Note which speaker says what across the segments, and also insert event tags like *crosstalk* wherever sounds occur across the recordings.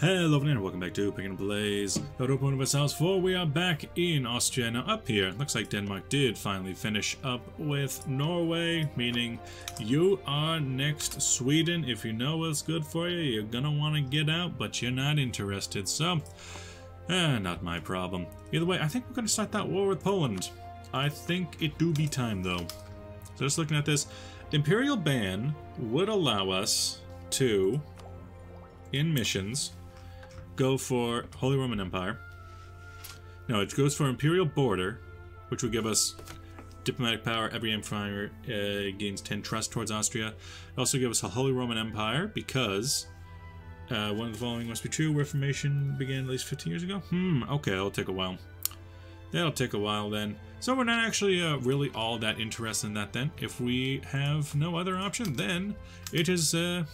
Speaker 1: Hello everyone and welcome back to Pick Picking Blaze. Open of ourselves for we are back in Austria. Now up here, looks like Denmark did finally finish up with Norway, meaning you are next Sweden. If you know what's good for you, you're gonna want to get out, but you're not interested, so eh, not my problem. Either way, I think we're gonna start that war with Poland. I think it do be time though. So just looking at this, Imperial ban would allow us to, in missions, go for Holy Roman Empire. No, it goes for Imperial Border, which would give us diplomatic power. Every empire uh, gains 10 trust towards Austria. It also give us a Holy Roman Empire because uh, one of the following must be true. Reformation began at least 15 years ago. Hmm, okay, it'll take a while. That'll take a while then. So we're not actually uh, really all that interested in that then. If we have no other option, then it is uh,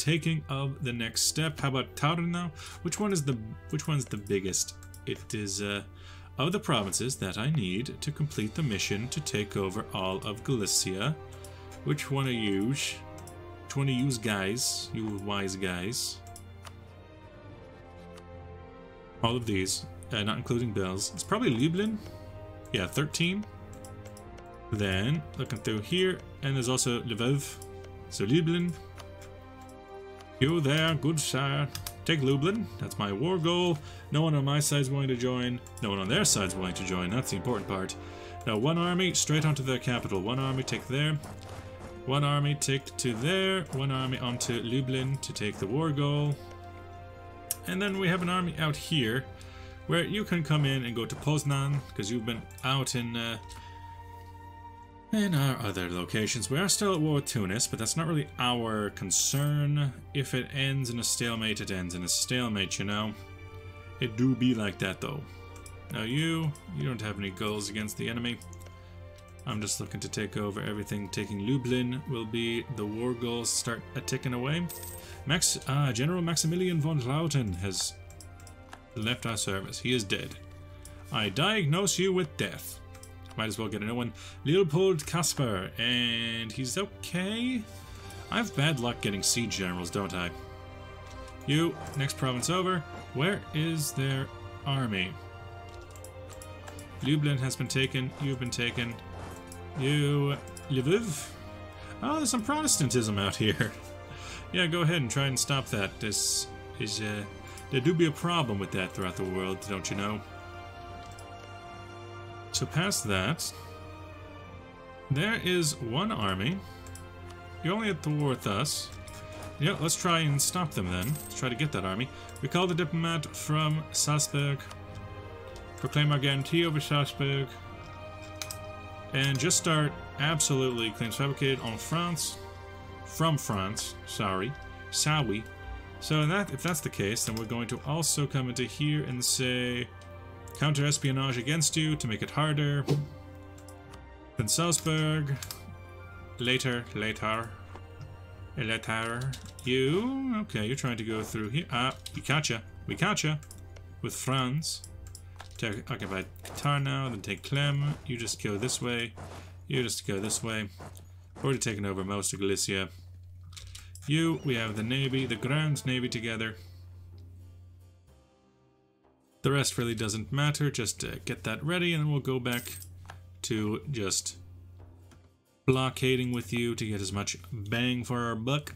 Speaker 1: taking of the next step. How about Tarnow? Which one is the which one's the biggest? It is uh, of the provinces that I need to complete the mission to take over all of Galicia. Which one of you? Which one of you guys? You wise guys. All of these, uh, not including Belz. It's probably Lublin. Yeah, 13. Then, looking through here, and there's also Lviv. So Lublin, you there, good sir. Take Lublin. That's my war goal. No one on my side's willing to join. No one on their side's willing to join. That's the important part. Now, one army straight onto their capital. One army take there. One army take to there. One army onto Lublin to take the war goal. And then we have an army out here where you can come in and go to Poznan because you've been out in uh, in our other locations, we are still at war with Tunis, but that's not really our concern. If it ends in a stalemate, it ends in a stalemate, you know? It do be like that, though. Now you, you don't have any goals against the enemy. I'm just looking to take over everything. Taking Lublin will be the war goals start ticking away. Max, ah, General Maximilian von Lauten has left our service. He is dead. I diagnose you with death. Might as well get a new one. Leopold Kasper, and he's okay. I have bad luck getting siege generals, don't I? You, next province over. Where is their army? Lublin has been taken. You've been taken. You, Lviv? Oh, there's some Protestantism out here. *laughs* yeah, go ahead and try and stop that. This is, uh, there do be a problem with that throughout the world, don't you know? So past that, there is one army. You're only at the war with us. Yeah, let's try and stop them then. Let's try to get that army. We call the diplomat from Salzburg. Proclaim our guarantee over Salzburg. And just start absolutely claims fabricated on France. From France, sorry. Sawi. So that, if that's the case, then we're going to also come into here and say Counter-espionage against you to make it harder. Then Salzburg. Later, later. Later. You? Okay, you're trying to go through here. Ah, we gotcha. We gotcha. With France. Take, occupy Qatar now, then take Clem. You just go this way. You just go this way. Already taken over most of Galicia. You, we have the Navy, the Grand Navy together. The rest really doesn't matter, just uh, get that ready and then we'll go back to just blockading with you to get as much bang for our buck.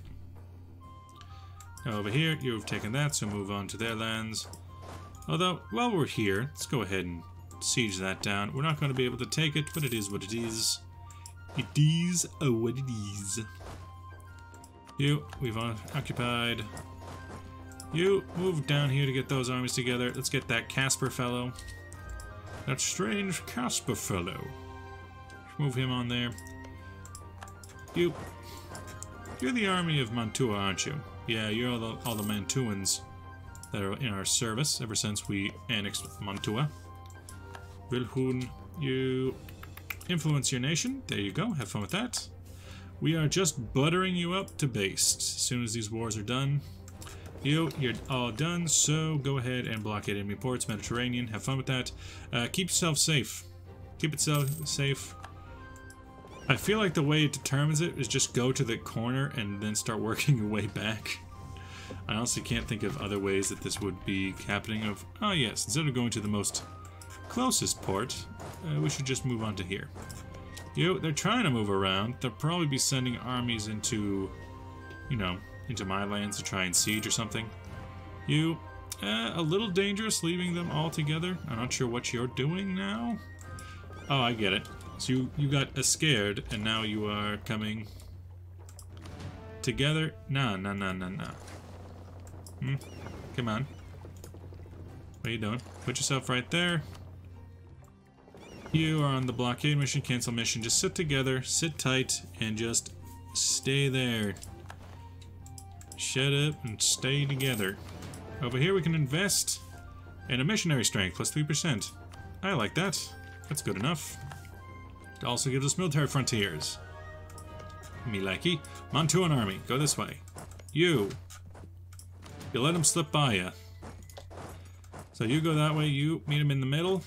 Speaker 1: Now over here, you've taken that, so move on to their lands. Although, while we're here, let's go ahead and siege that down. We're not going to be able to take it, but it is what it is. It is what it is. You, we've occupied you move down here to get those armies together. Let's get that Casper fellow. That strange Casper fellow. Move him on there. You. You're the army of Mantua, aren't you? Yeah, you're all the, all the Mantuans that are in our service ever since we annexed Mantua. Wilhun, you influence your nation. There you go. Have fun with that. We are just buttering you up to baste. As soon as these wars are done, you, you're all done, so go ahead and blockade enemy ports, Mediterranean, have fun with that. Uh, keep yourself safe. Keep itself safe. I feel like the way it determines it is just go to the corner and then start *laughs* working your way back. I honestly can't think of other ways that this would be happening of, oh yes, instead of going to the most closest port, uh, we should just move on to here. You, they're trying to move around. They'll probably be sending armies into, you know, into my lands to try and siege or something. You, uh, a little dangerous leaving them all together. I'm not sure what you're doing now. Oh, I get it. So you, you got scared, and now you are coming together. Nah, nah, nah, nah, nah. Hmm? Come on. What are you doing? Put yourself right there. You are on the blockade mission, cancel mission. Just sit together, sit tight, and just stay there. Shut up and stay together. Over here we can invest in a missionary strength, plus 3%. I like that. That's good enough. It also gives us military frontiers. Likey. Mantuan army, go this way. You. You let him slip by you. So you go that way, you meet him in the middle.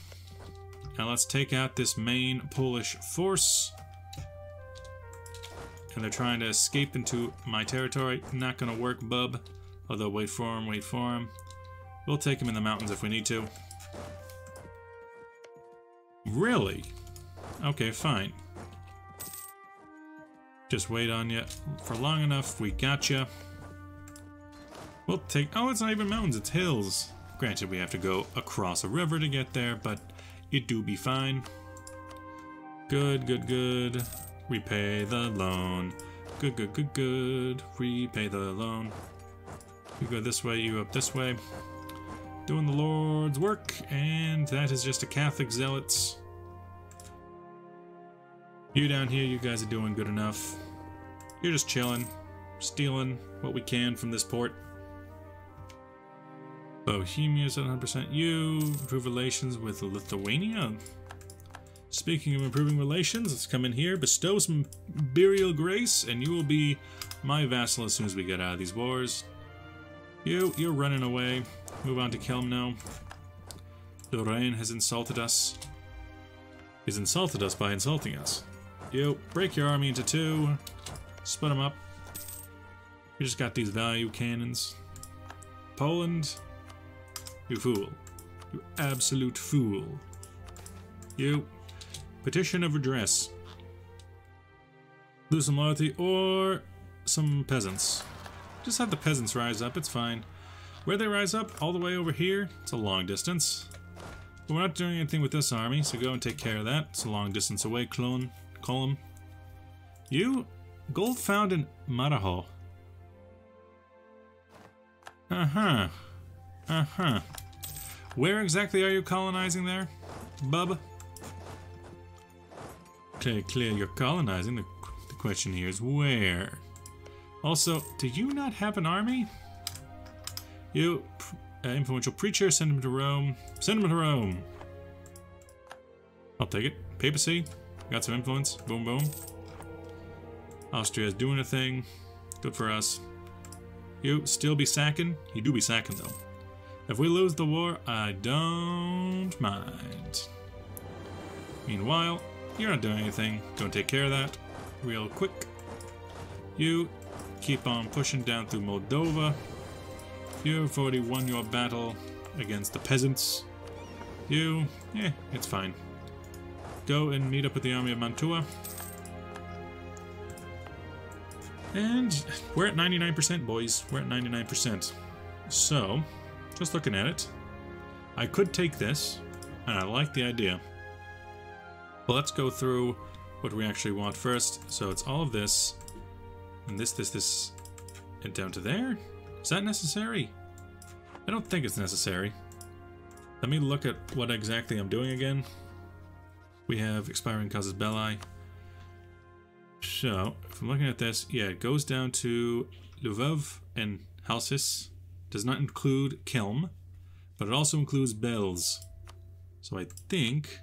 Speaker 1: Now let's take out this main Polish force. And they're trying to escape into my territory. Not gonna work, bub. Although, wait for him, wait for him. We'll take him in the mountains if we need to. Really? Okay, fine. Just wait on you for long enough. We got you. We'll take... Oh, it's not even mountains, it's hills. Granted, we have to go across a river to get there, but it do be fine. Good, good, good. Repay the loan. Good, good, good, good. Repay the loan. You go this way, you up this way. Doing the Lord's work, and that is just a Catholic zealots. You down here, you guys are doing good enough. You're just chilling, stealing what we can from this port. Bohemia is 100% you. Improve relations with Lithuania. Speaking of improving relations, let's come in here, bestow some burial grace, and you will be my vassal as soon as we get out of these wars. You, you're running away. Move on to Kelm now. Lorraine has insulted us. He's insulted us by insulting us. You, break your army into two. Split them up. We just got these value cannons. Poland, you fool. You absolute fool. You. Petition of redress. Lose some loyalty or some peasants. Just have the peasants rise up, it's fine. Where they rise up, all the way over here, it's a long distance. But we're not doing anything with this army, so go and take care of that. It's a long distance away, clone, column. You, gold found in Maraho. Uh-huh. Uh-huh. Where exactly are you colonizing there, bub? Okay, clear, you're colonizing. The, the question here is where? Also, do you not have an army? You, uh, influential preacher, send him to Rome. Send him to Rome. I'll take it. Papacy, got some influence. Boom, boom. Austria's doing a thing. Good for us. You still be sacking? You do be sacking though. If we lose the war, I don't mind. Meanwhile, you're not doing anything. Don't take care of that real quick. You keep on pushing down through Moldova. You've already won your battle against the peasants. You, yeah, it's fine. Go and meet up with the army of Mantua. And we're at 99%, boys. We're at 99%. So, just looking at it, I could take this, and I like the idea. Let's go through what we actually want first. So it's all of this, and this, this, this, and down to there? Is that necessary? I don't think it's necessary. Let me look at what exactly I'm doing again. We have expiring casus belli. So, if I'm looking at this, yeah, it goes down to Lvov and Halsis. Does not include Kelm, but it also includes Belz. So I think...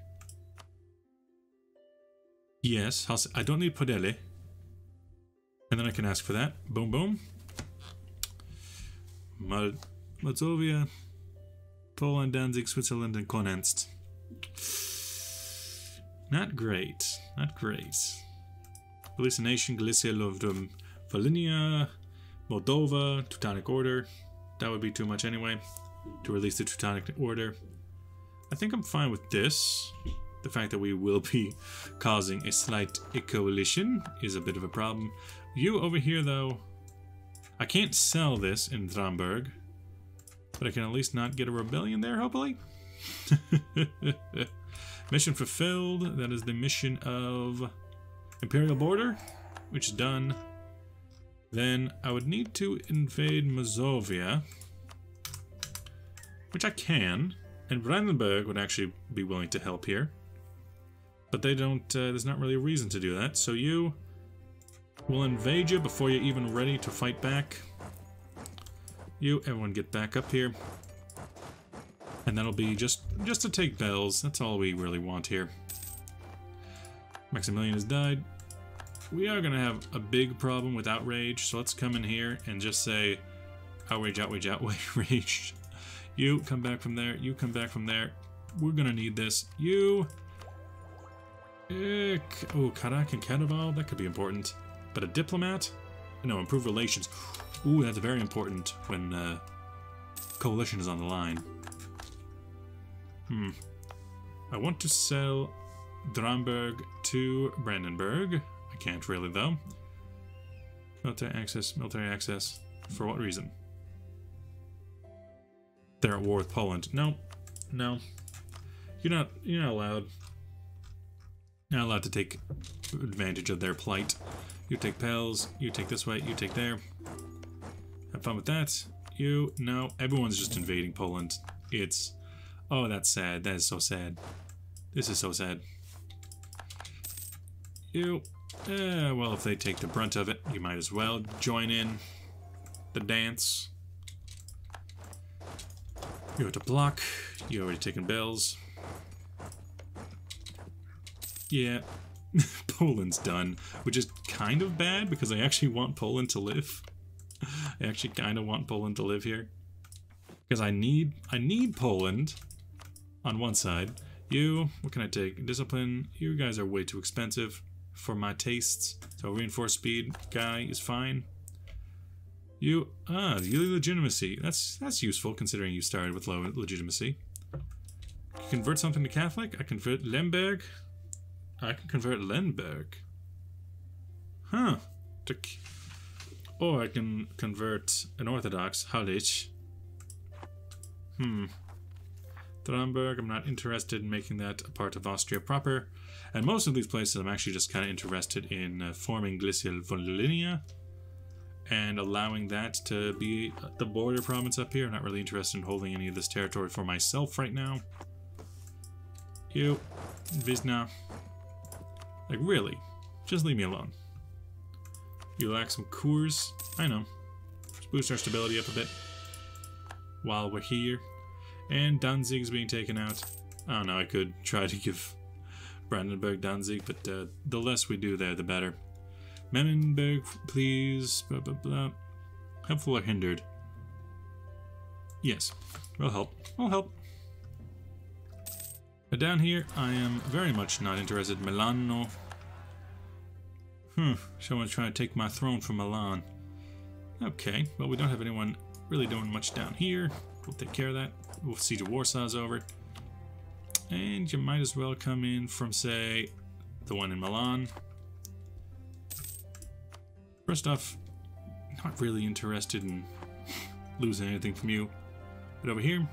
Speaker 1: Yes. I don't need Podele. And then I can ask for that. Boom, boom. Mazovia, Poland, Danzig, Switzerland, and Konenst. Not great. Not great. Hallucination, Galicia, Lovdom, Volhynia, Moldova, Teutonic Order. That would be too much anyway, to release the Teutonic Order. I think I'm fine with this. The fact that we will be *laughs* causing a slight coalition is a bit of a problem. You over here, though, I can't sell this in Dramberg, but I can at least not get a rebellion there, hopefully. *laughs* mission fulfilled. That is the mission of Imperial Border, which is done. Then I would need to invade Mazovia, which I can, and Brandenburg would actually be willing to help here. But they don't, uh, there's not really a reason to do that. So you will invade you before you're even ready to fight back. You, everyone get back up here. And that'll be just, just to take Belz. That's all we really want here. Maximilian has died. We are going to have a big problem with outrage, so let's come in here and just say outrage, outrage, outrage. *laughs* You come back from there. You come back from there. We're going to need this. You... Oh, Karak and Kadaval, that could be important. But a diplomat? No, improve relations. Ooh, that's very important when uh, coalition is on the line. Hmm. I want to sell Dramberg to Brandenburg. I can't really, though. Military access, military access. For what reason? They're at war with Poland. No, no. You're not, you're not allowed. Not allowed to take advantage of their plight. You take pals, you take this way, you take there. Have fun with that. You, no, everyone's just invading Poland. It's Oh, that's sad. That is so sad. This is so sad. You, eh, well, if they take the brunt of it, you might as well join in the dance. You have to block. You already taken Belz. Yeah, *laughs* Poland's done, which is kind of bad because I actually want Poland to live. *laughs* I actually kind of want Poland to live here because I need I need Poland on one side. You, what can I take? Discipline, you guys are way too expensive for my tastes. So reinforced speed guy is fine. You, ah, you legitimacy. That's that's useful considering you started with low legitimacy. Convert something to Catholic? I convert Lemberg. I can convert Lemberg. Huh. Or I can convert an Orthodox, Halich. Hmm. Dramberg, I'm not interested in making that a part of Austria proper. And most of these places, I'm actually just kind of interested in uh, forming Galicia Volhynia and allowing that to be the border province up here. I'm not really interested in holding any of this territory for myself right now. You, Visna. Like, really? Just leave me alone. You lack some cores. I know. Just boost our stability up a bit. While we're here. And Danzig's being taken out. I don't know, I could try to give Brandenburg Danzig, but uh, the less we do there, the better. Memmenberg, please. Blah, blah, blah. Helpful or hindered? Yes, will help. I'll help. But down here, I am very much not interested. Milano. Hmm, someone's trying to take my throne from Milan. Okay, well, we don't have anyone really doing much down here. We'll take care of that. We'll see the Warsaw's over. And you might as well come in from, say, the one in Milan. First off, not really interested in losing anything from you. But over here,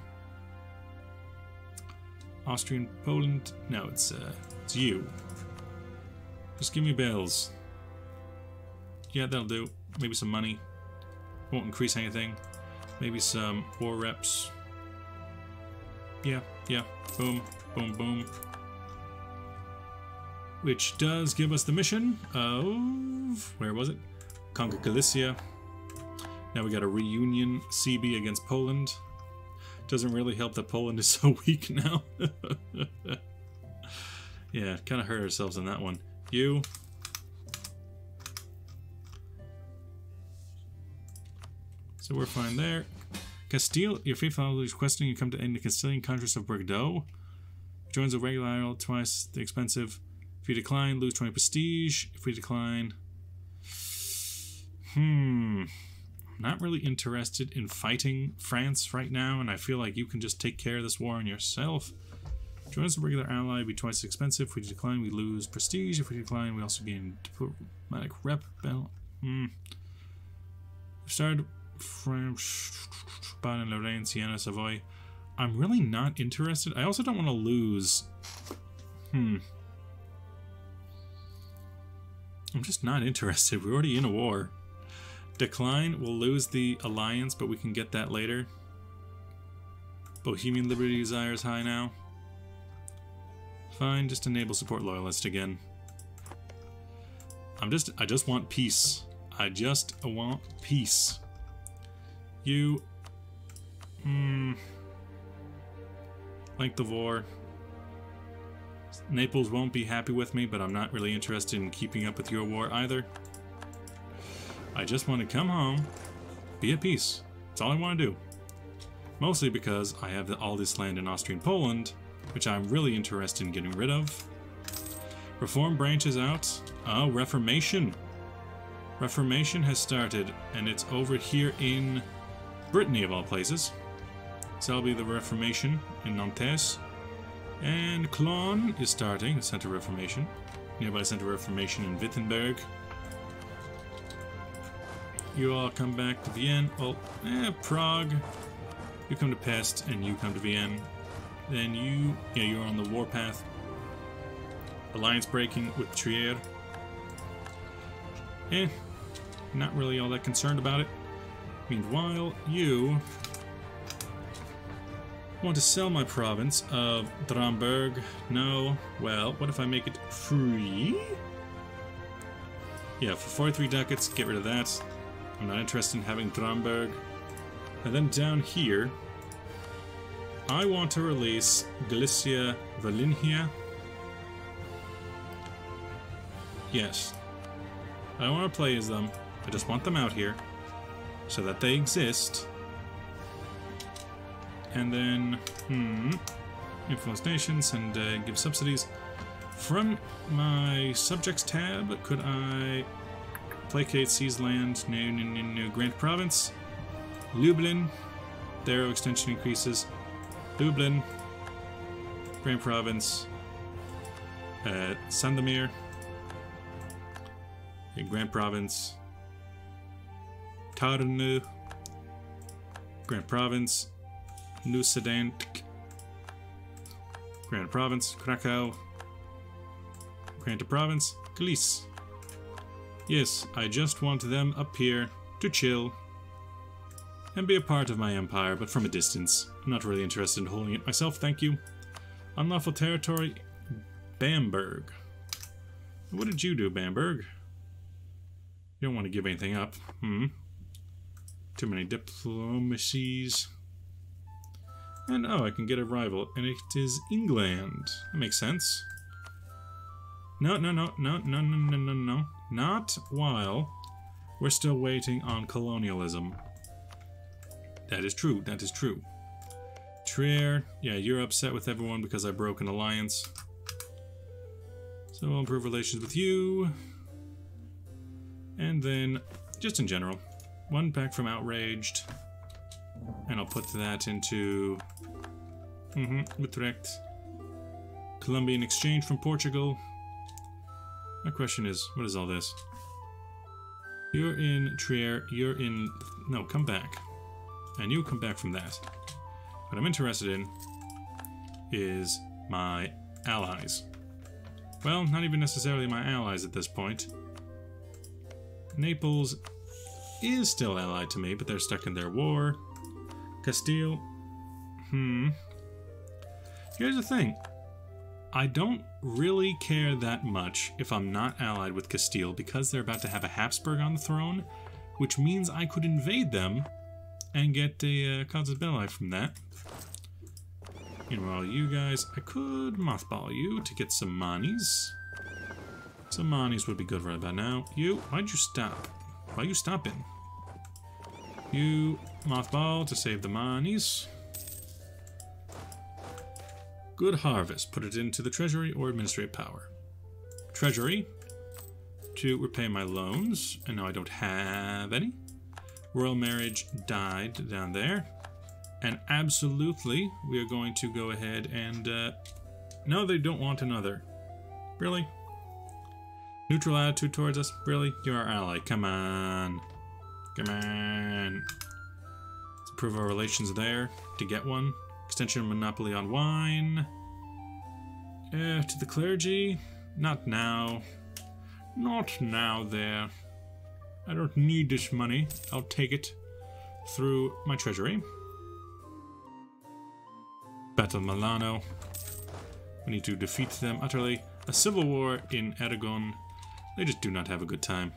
Speaker 1: Austrian Poland. No, it's uh, it's you. Just give me Belz. Yeah, that'll do. Maybe some money. Won't increase anything. Maybe some war reps. Yeah, yeah. Boom, boom, boom. Which does give us the mission of... Where was it? Conquer Galicia. Now we got a reunion CB against Poland. Doesn't really help that Poland is *laughs* so weak now. *laughs* yeah, kind of hurt ourselves on that one. You. So we're fine there. Castile, your faithful is requesting you come to end the Castilian Congress of Bordeaux. Joins a regular twice the expensive. If you decline, lose 20 prestige. If we decline... Hmm... not really interested in fighting France right now, and I feel like you can just take care of this war on yourself. Join as a regular ally, be twice as expensive. If we decline, we lose prestige. If we decline, we also gain diplomatic rep. Bell. Hmm. We've started French, Baden, Lorraine, Siena, Savoy. I'm really not interested. I also don't want to lose. Hmm. I'm just not interested. We're already in a war. Decline, we'll lose the alliance, but we can get that later. Bohemian Liberty Desire is high now. Fine, just enable support loyalist again. I'm just, I just want peace. I just want peace. You, hmm, length of war. Naples won't be happy with me, but I'm not really interested in keeping up with your war either. I just want to come home, be at peace. That's all I want to do. Mostly because I have all this land in Austrian Poland, which I'm really interested in getting rid of. Reform branches out. Oh, Reformation. Reformation has started, and it's over here in Brittany, of all places. So that'll be the Reformation in Nantes. And Cologne is starting, the Center Reformation. Nearby Center Reformation in Wittenberg. You all come back to Vienna. Well, eh, Prague. You come to Pest, and you come to Vienna. Then you, yeah, you're on the warpath. Alliance breaking with Trier. Eh, not really all that concerned about it. Meanwhile, you want to sell my province of Dramberg. No. Well, what if I make it free? Yeah, for 43 ducats, get rid of that. I'm not interested in having Dramberg. And then down here, I want to release Galicia Volhynia. Yes. I don't want to play as them. I just want them out here so that they exist. And then, hmm, influence nations and uh, give subsidies. From my subjects tab, could I placate, seize land, no, no, no, no, grant province, Lublin, their extension increases, Lublin, Grand Province, uh, Sandomir, Grand Province, Tarnu, Grand Province, Nusadant, Grand Province, Krakow, Grand Province, Galice. Yes, I just want them up here to chill and be a part of my empire, but from a distance. I'm not really interested in holding it myself, thank you. Unlawful territory, Bamberg. What did you do, Bamberg? You don't want to give anything up. Hmm. Too many diplomacies. And oh, I can get a rival, and it is England. That makes sense. No, no, no, no, no, no, no, no, no. Not while we're still waiting on colonialism. That is true, that is true. Trier, yeah, you're upset with everyone because I broke an alliance. So I'll improve relations with you. And then, just in general, one back from Outraged. And I'll put that into mm -hmm, Utrecht. Columbian exchange from Portugal. My question is, what is all this? You're in Trier, you're in... No, come back. And you come back from that. What I'm interested in is my allies. Well, not even necessarily my allies at this point. Naples is still allied to me, but they're stuck in their war. Castile, hmm. Here's the thing. I don't really care that much if I'm not allied with Castile because they're about to have a Habsburg on the throne, which means I could invade them and get a uh, casus belli from that. Meanwhile, you guys, I could mothball you to get some monies. Some monies would be good right about now. You, why'd you stop? Why are you stopping? You mothball to save the monies. Good harvest. Put it into the treasury or administrative power. Treasury to repay my loans, and now I don't have any. Royal marriage died down there. And absolutely, we are going to go ahead and... Uh, no, they don't want another. Really? Neutral attitude towards us? Really? You're our ally. Come on. Come on. Let's improve our relations there to get one. Extension monopoly on wine. Uh, to the clergy? Not now. Not now there. I don't need this money. I'll take it through my treasury. Battle Milano. We need to defeat them utterly. A civil war in Aragon. They just do not have a good time.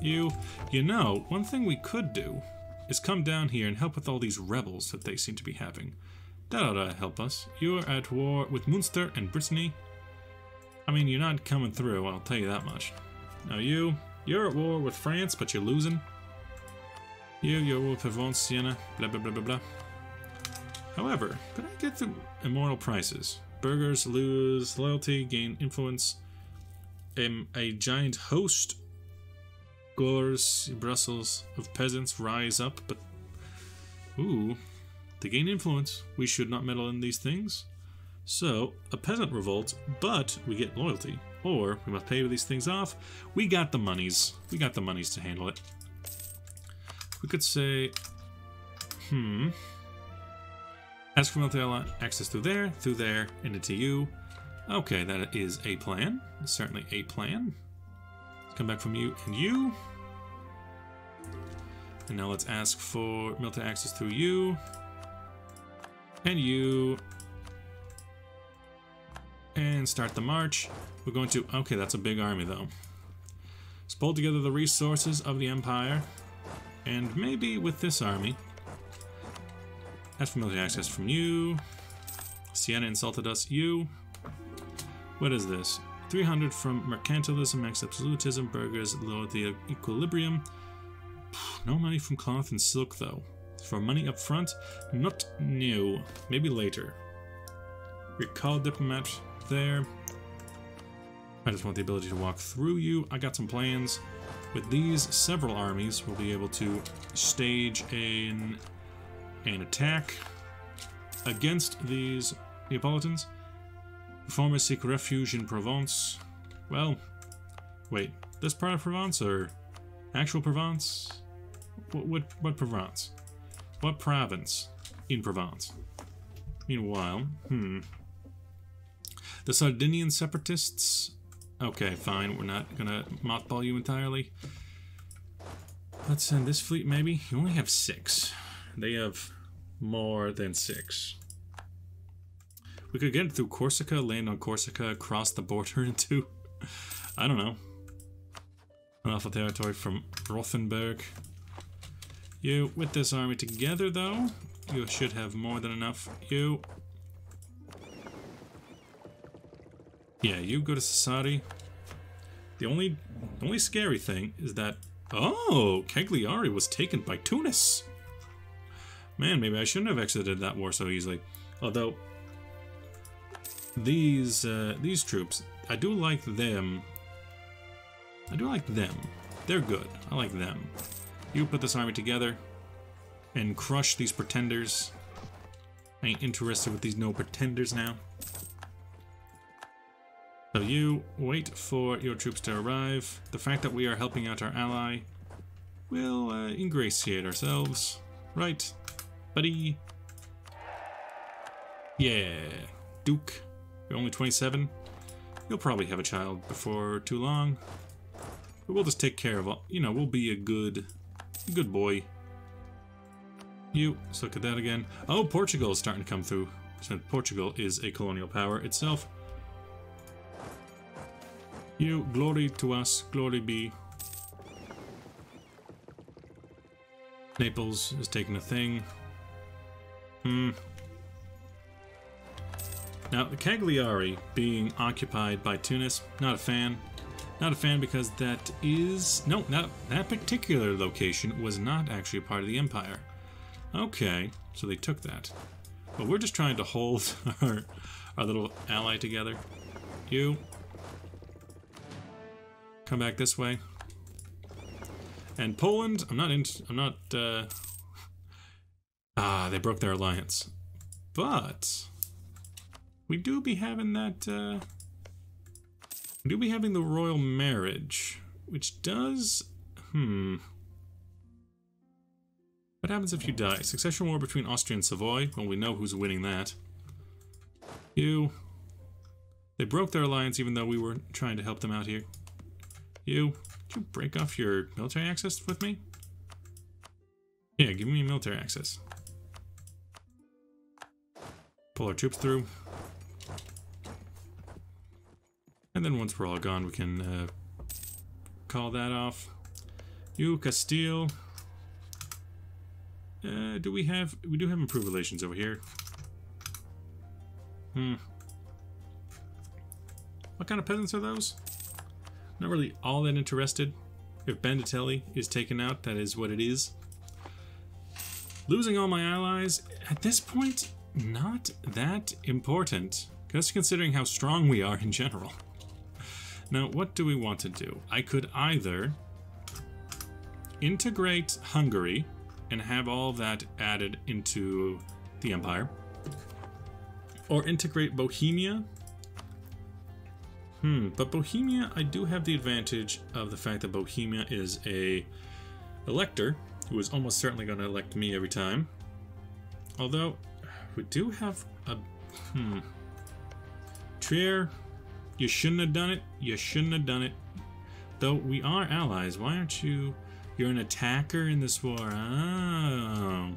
Speaker 1: You, you know, one thing we could do is come down here and help with all these rebels that they seem to be having. That ought to help us. You are at war with Munster and Brittany. I mean, you're not coming through, I'll tell you that much. Now you, you're at war with France, but you're losing. You, you're with Provence, Siena, blah blah blah blah blah. However, could I get the immoral prices? Burgers lose loyalty, gain influence. Um, a giant host Gores, Brussels, of peasants rise up, but... Ooh, to gain influence, we should not meddle in these things. So, a peasant revolts, but we get loyalty. Or, we must pay these things off. We got the monies. We got the monies to handle it. We could say... Hmm... Ask for multi access through there, through there, and into you. Okay, that is a plan. Certainly a plan. Come back from you and you. And now let's ask for military access through you. And you. And start the march. We're going to... Okay, that's a big army, though. Let's pull together the resources of the Empire. And maybe with this army, Ask for military access from you. Siena insulted us. You. What is this? 300 from mercantilism, max absolutism, burghers, lower the equilibrium. No money from cloth and silk, though. For money up front? Not new. Maybe later. Recall diplomat there. I just want the ability to walk through you. I got some plans. With these several armies, we'll be able to stage an an attack against these Neapolitans. Performers seek refuge in Provence. Well, wait, this part of Provence or actual Provence? What, what, what Provence? What province in Provence? Meanwhile, hmm. The Sardinian separatists? Okay, fine, we're not gonna mothball you entirely. Let's send this fleet, maybe? You only have six. They have more than six. We could get through Corsica, land on Corsica, cross the border *laughs* into, I don't know, an alpha territory from Rothenburg. You, with this army together though, you should have more than enough. You. Yeah, you go to Sassari. The only, the only scary thing is that, oh, Cagliari was taken by Tunis. Man, maybe I shouldn't have exited that war so easily. Although, these uh, these troops, I do like them. I do like them. They're good. I like them. You put this army together and crush these pretenders. I ain't interested with these no pretenders now. So you wait for your troops to arrive. The fact that we are helping out our ally will uh, ingratiate ourselves, right? buddy. Yeah, Duke. Only 27. You'll probably have a child before too long. But we'll just take care of all. You know, we'll be a good, a good boy. You, let's look at that again. Oh, Portugal is starting to come through. So Portugal is a colonial power itself. You, glory to us, glory be. Naples is taking a thing. Hmm. Now, the Cagliari being occupied by Tunis, not a fan. Not a fan because that is... No, not, that particular location was not actually a part of the Empire. Okay, so they took that. But we're just trying to hold *laughs* our, our little ally together. You. Come back this way. And Poland, I'm not in. I'm not. Uh, *laughs* ah, they broke their alliance, but we do be having that. Uh, we do be having the royal marriage, which does. Hmm. What happens if you die? Succession war between Austria and Savoy. Well, we know who's winning that. You. They broke their alliance even though we were trying to help them out here. You. Did you break off your military access with me? Yeah, give me military access. Pull our troops through. And then once we're all gone, we can uh, call that off. You, Castile. Uh, do we have... We do have improved relations over here. Hmm. What kind of peasants are those? Not really all that interested. If Banditelli is taken out, that is what it is. Losing all my allies, at this point, not that important. Just considering how strong we are in general. Now, what do we want to do? I could either integrate Hungary and have all that added into the Empire, or integrate Bohemia. Hmm, but Bohemia, I do have the advantage of the fact that Bohemia is a elector who is almost certainly going to elect me every time. Although, we do have a... Hmm. Trier, you shouldn't have done it. You shouldn't have done it. Though we are allies, why aren't you... You're an attacker in this war. Oh.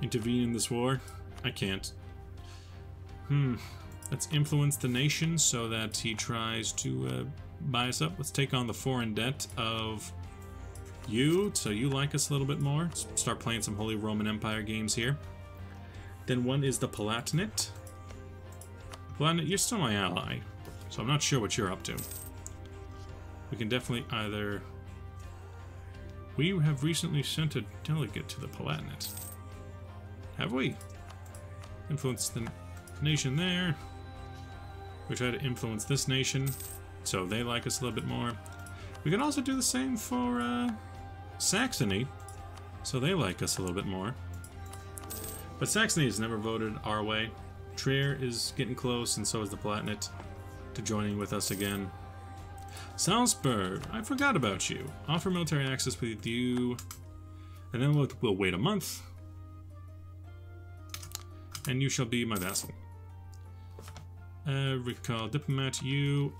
Speaker 1: Intervene in this war? I can't. Hmm. Let's influence the nation so that he tries to uh, buy us up. Let's take on the foreign debt of you, so you like us a little bit more. Start playing some Holy Roman Empire games here. Then one is the Palatinate. Palatinate, you're still my ally, so I'm not sure what you're up to. We can definitely either... We have recently sent a delegate to the Palatinate. Have we? Influence the nation there. We try to influence this nation, so they like us a little bit more. We can also do the same for uh, Saxony, so they like us a little bit more. But Saxony has never voted our way. Trier is getting close, and so is the Palatinate to joining with us again. Salzburg, I forgot about you. Offer military access with you, and then we'll, we'll wait a month, and you shall be my vassal. Uh, recall diplomat, you.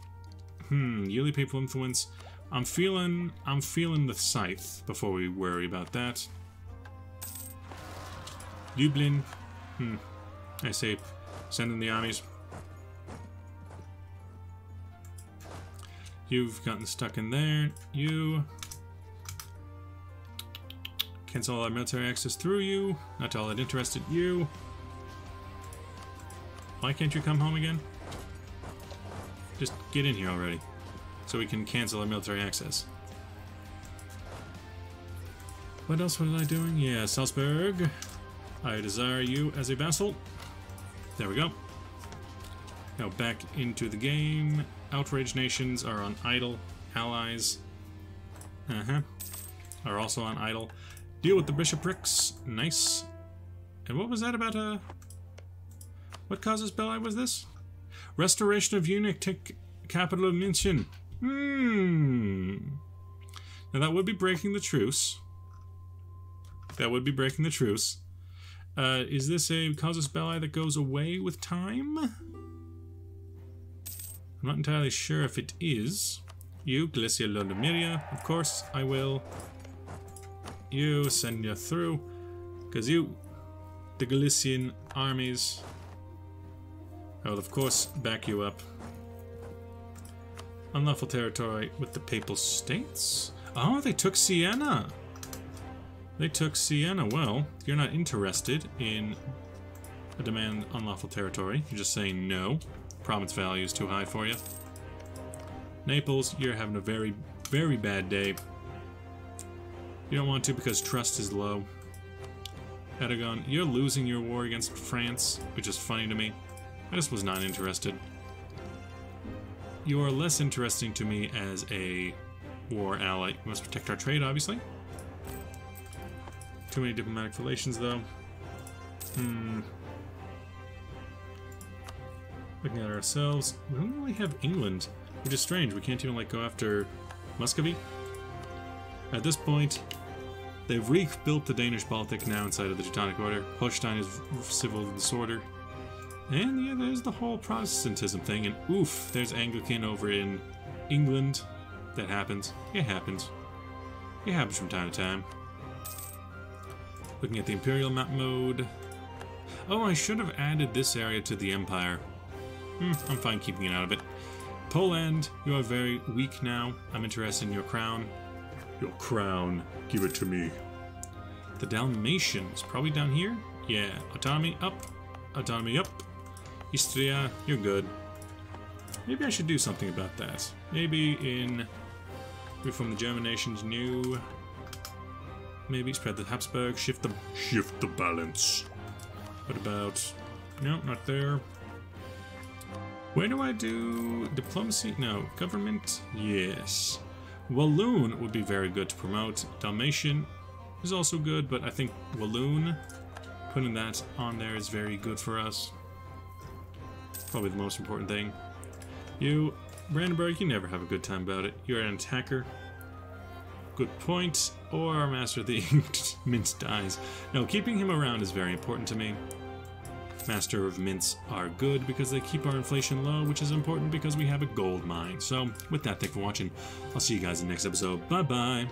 Speaker 1: Hmm, yearly papal influence. I'm feeling, I'm feeling the scythe before we worry about that. Lublin. Hmm. I say, send in the armies. You've gotten stuck in there. You. Cancel all our military access through you. Not to all that interested. You. Why can't you come home again? Just get in here already. So we can cancel our military access. What else was I doing? Yeah, Salzburg. I desire you as a vassal. There we go. Now back into the game. Outrage nations are on idle. Allies. Uh-huh. Are also on idle. Deal with the bishoprics. Nice. And what was that about, uh... What casus belli was this? Restoration of Unic capital of München. Hmm. Now that would be breaking the truce. That would be breaking the truce. Uh, is this a casus belli that goes away with time? I'm not entirely sure if it is. You, Galicia Lodomeria, of course, I will. You, send you through. Because you, the Galician armies I will of course back you up. Unlawful territory with the Papal States? Oh, they took Siena! They took Siena. Well, you're not interested in a demand unlawful territory. You're just saying no. Province value is too high for you. Naples, you're having a very, very bad day. You don't want to because trust is low. Aragon, you're losing your war against France, which is funny to me. I just was not interested. You are less interesting to me as a war ally. We must protect our trade, obviously. Too many diplomatic relations, though. Hmm. Looking at ourselves, we don't really have England, which is strange. We can't even like go after Muscovy. At this point, they've rebuilt the Danish Baltic now inside of the Teutonic Order. Holstein is civil disorder. And yeah, there's the whole Protestantism thing. And oof, there's Anglican over in England. That happens. It happens. It happens from time to time. Looking at the Imperial map mode. Oh, I should have added this area to the Empire. Hmm, I'm fine keeping it out of it. Poland, you are very weak now. I'm interested in your crown. Your crown. Give it to me. The Dalmatians, probably down here? Yeah, autonomy up, autonomy up. Istria, you're good. Maybe I should do something about that. Maybe in reform the German nations new. Maybe spread the Habsburg, shift the shift the balance. What about no, not there. Where do I do diplomacy? No, government? Yes. Walloon would be very good to promote. Dalmatian is also good, but I think Walloon, putting that on there is very good for us. Probably the most important thing. You, Brandenburg, you never have a good time about it. You're an attacker. Good point. Or Master of the *laughs* Mints dies. No, keeping him around is very important to me. Master of Mints are good because they keep our inflation low, which is important because we have a gold mine. So, with that, thank for watching. I'll see you guys in the next episode. Bye-bye.